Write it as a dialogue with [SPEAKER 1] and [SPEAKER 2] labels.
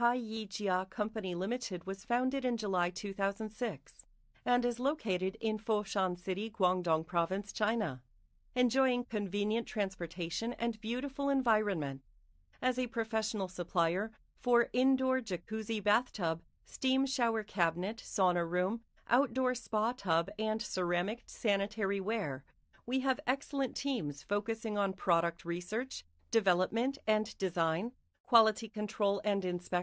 [SPEAKER 1] Hai Yi Jia Company Limited was founded in July 2006 and is located in Foshan City, Guangdong Province, China, enjoying convenient transportation and beautiful environment. As a professional supplier for indoor jacuzzi bathtub, steam shower cabinet, sauna room, outdoor spa tub, and ceramic sanitary ware, we have excellent teams focusing on product research, development and design, quality control and inspection